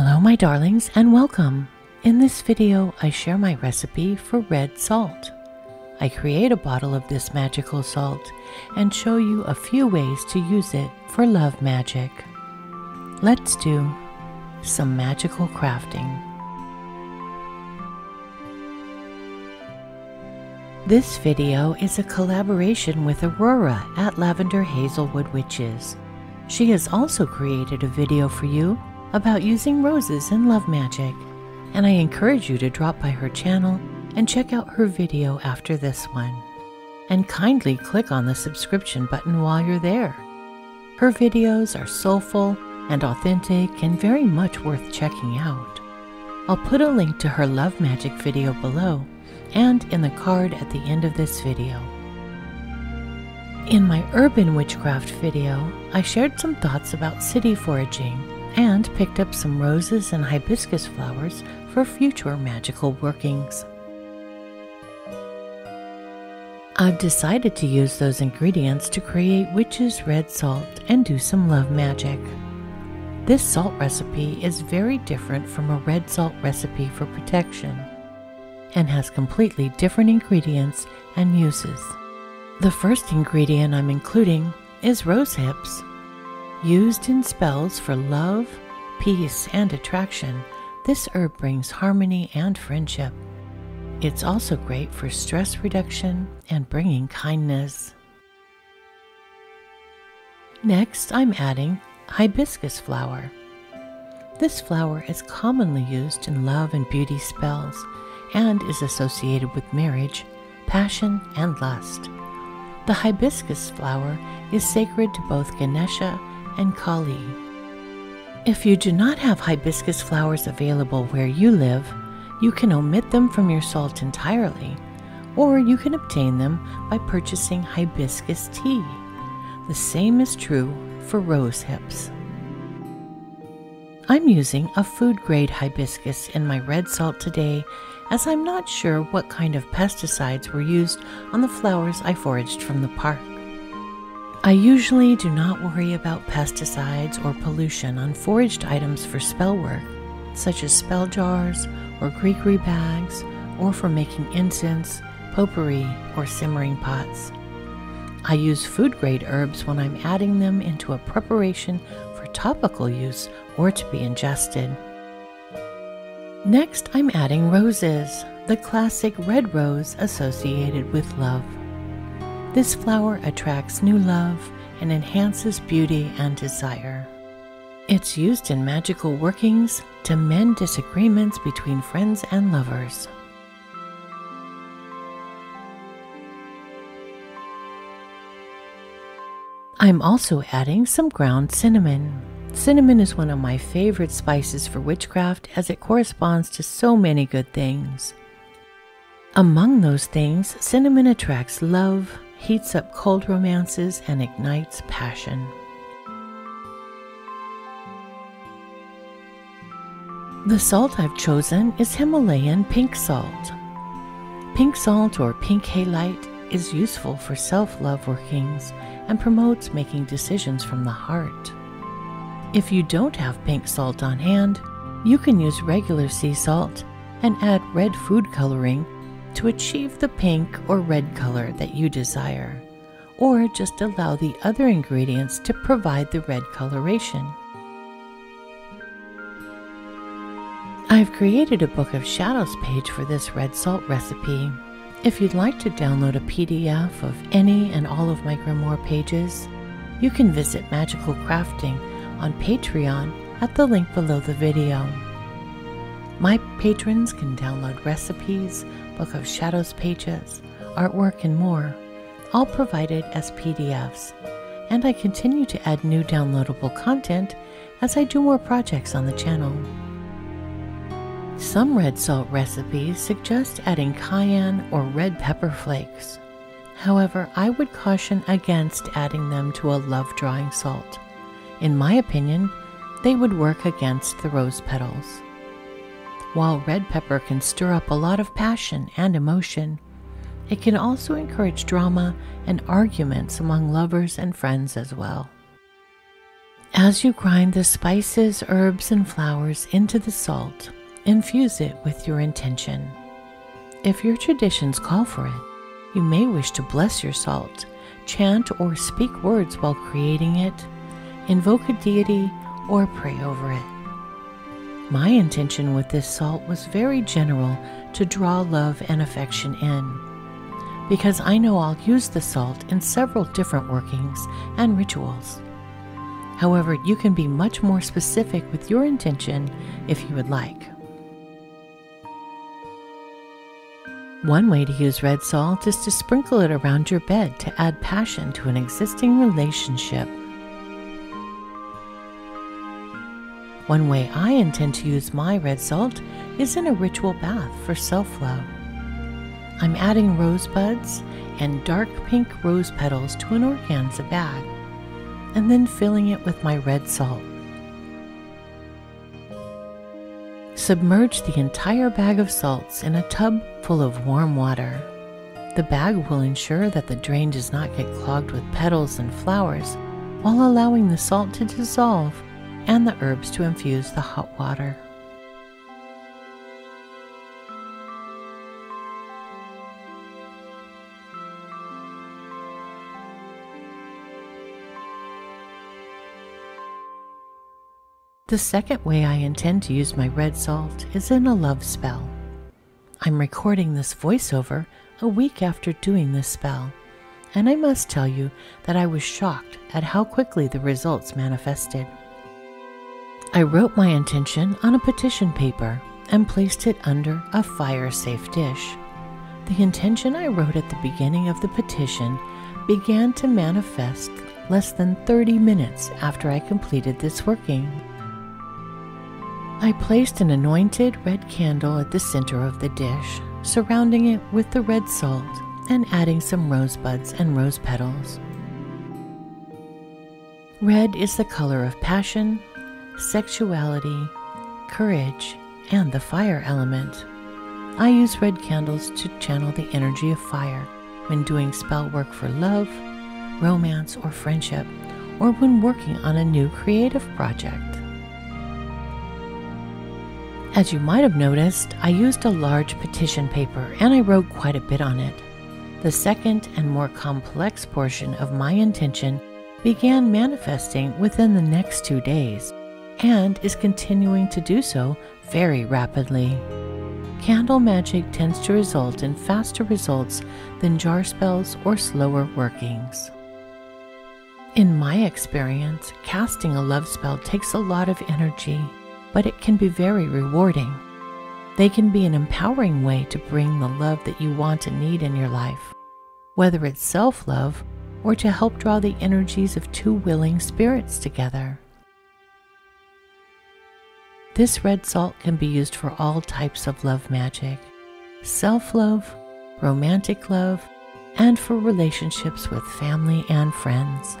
Hello my darlings and welcome. In this video I share my recipe for red salt. I create a bottle of this magical salt and show you a few ways to use it for love magic. Let's do some magical crafting. This video is a collaboration with Aurora at Lavender Hazelwood Witches. She has also created a video for you about using roses in love magic, and I encourage you to drop by her channel and check out her video after this one. And kindly click on the subscription button while you're there. Her videos are soulful and authentic and very much worth checking out. I'll put a link to her love magic video below and in the card at the end of this video. In my urban witchcraft video, I shared some thoughts about city foraging and picked up some roses and hibiscus flowers for future magical workings. I've decided to use those ingredients to create witch's red salt and do some love magic. This salt recipe is very different from a red salt recipe for protection and has completely different ingredients and uses. The first ingredient I'm including is rose hips. Used in spells for love, peace, and attraction, this herb brings harmony and friendship. It's also great for stress reduction and bringing kindness. Next, I'm adding hibiscus flower. This flower is commonly used in love and beauty spells and is associated with marriage, passion, and lust. The hibiscus flower is sacred to both Ganesha and Kali. If you do not have hibiscus flowers available where you live, you can omit them from your salt entirely, or you can obtain them by purchasing hibiscus tea. The same is true for rose hips. I'm using a food grade hibiscus in my red salt today as I'm not sure what kind of pesticides were used on the flowers I foraged from the park. I usually do not worry about pesticides or pollution on foraged items for spell work, such as spell jars or grigri bags, or for making incense, potpourri, or simmering pots. I use food grade herbs when I'm adding them into a preparation for topical use or to be ingested. Next, I'm adding roses, the classic red rose associated with love. This flower attracts new love and enhances beauty and desire. It's used in magical workings to mend disagreements between friends and lovers. I'm also adding some ground cinnamon. Cinnamon is one of my favorite spices for witchcraft as it corresponds to so many good things. Among those things, cinnamon attracts love, heats up cold romances, and ignites passion. The salt I've chosen is Himalayan pink salt. Pink salt or pink halite is useful for self love workings and promotes making decisions from the heart. If you don't have pink salt on hand, you can use regular sea salt and add red food coloring to achieve the pink or red color that you desire, or just allow the other ingredients to provide the red coloration. I've created a Book of Shadows page for this red salt recipe if you'd like to download a PDF of any and all of my grimoire pages, you can visit Magical Crafting on Patreon at the link below the video. My patrons can download recipes, Book of Shadows pages, artwork, and more, all provided as PDFs. And I continue to add new downloadable content as I do more projects on the channel. Some red salt recipes suggest adding cayenne or red pepper flakes. However, I would caution against adding them to a love drawing salt. In my opinion, they would work against the rose petals. While red pepper can stir up a lot of passion and emotion, it can also encourage drama and arguments among lovers and friends as well. As you grind the spices, herbs, and flowers into the salt, infuse it with your intention. If your traditions call for it, you may wish to bless your salt, chant or speak words while creating it, invoke a deity, or pray over it. My intention with this salt was very general to draw love and affection in, because I know I'll use the salt in several different workings and rituals. However, you can be much more specific with your intention if you would like. One way to use red salt is to sprinkle it around your bed to add passion to an existing relationship. One way I intend to use my red salt is in a ritual bath for self love. I'm adding rosebuds and dark pink rose petals to an organza bag, and then filling it with my red salt. Submerge the entire bag of salts in a tub full of warm water. The bag will ensure that the drain does not get clogged with petals and flowers while allowing the salt to dissolve and the herbs to infuse the hot water. The second way I intend to use my red salt is in a love spell. I'm recording this voiceover a week after doing this spell, and I must tell you that I was shocked at how quickly the results manifested. I wrote my intention on a petition paper and placed it under a fire safe dish. The intention I wrote at the beginning of the petition began to manifest less than 30 minutes after I completed this working. I placed an anointed red candle at the center of the dish, surrounding it with the red salt and adding some rosebuds and rose petals. Red is the color of passion, sexuality, courage, and the fire element. I use red candles to channel the energy of fire when doing spell work for love, romance, or friendship, or when working on a new creative project. As you might have noticed, I used a large petition paper and I wrote quite a bit on it. The second and more complex portion of my intention began manifesting within the next two days and is continuing to do so very rapidly. Candle magic tends to result in faster results than jar spells or slower workings. In my experience, casting a love spell takes a lot of energy but it can be very rewarding. They can be an empowering way to bring the love that you want and need in your life, whether it's self love or to help draw the energies of two willing spirits together. This red salt can be used for all types of love magic self love, romantic love, and for relationships with family and friends.